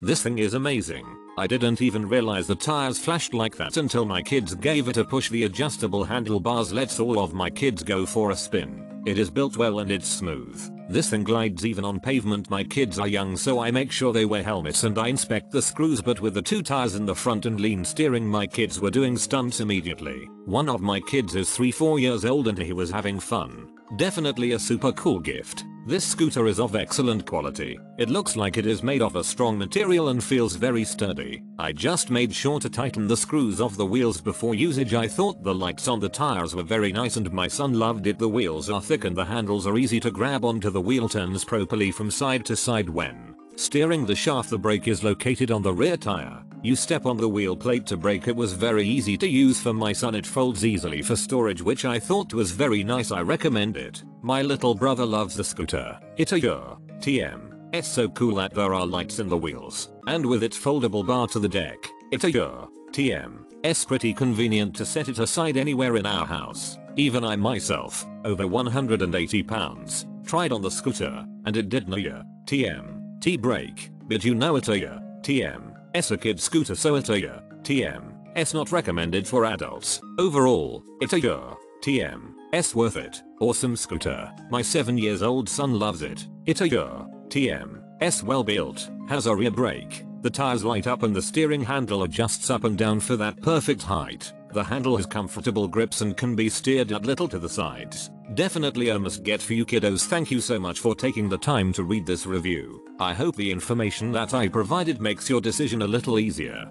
This thing is amazing. I didn't even realize the tires flashed like that until my kids gave it a push the adjustable handlebars lets all of my kids go for a spin. It is built well and it's smooth. This thing glides even on pavement my kids are young so I make sure they wear helmets and I inspect the screws but with the two tires in the front and lean steering my kids were doing stunts immediately. One of my kids is 3-4 years old and he was having fun. Definitely a super cool gift. This scooter is of excellent quality. It looks like it is made of a strong material and feels very sturdy. I just made sure to tighten the screws of the wheels before usage I thought the lights on the tires were very nice and my son loved it the wheels are thick and the handles are easy to grab onto the wheel turns properly from side to side when steering the shaft the brake is located on the rear tire. You step on the wheel plate to brake it was very easy to use for my son it folds easily for storage which I thought was very nice I recommend it. My little brother loves the scooter. It a. TM. It's so cool that there are lights in the wheels. And with its foldable bar to the deck. It a. TM. It's pretty convenient to set it aside anywhere in our house. Even I myself, over 180 pounds, tried on the scooter, and it did not year. TM. T-brake. Did you know it a? TM. S a kid scooter so it a year. TM. S not recommended for adults. Overall, it a year. TM. S worth it. Awesome scooter. My 7 years old son loves it. It a year. TM. S well built. Has a rear brake. The tires light up and the steering handle adjusts up and down for that perfect height. The handle has comfortable grips and can be steered a little to the sides. Definitely a must get for you kiddos thank you so much for taking the time to read this review. I hope the information that I provided makes your decision a little easier.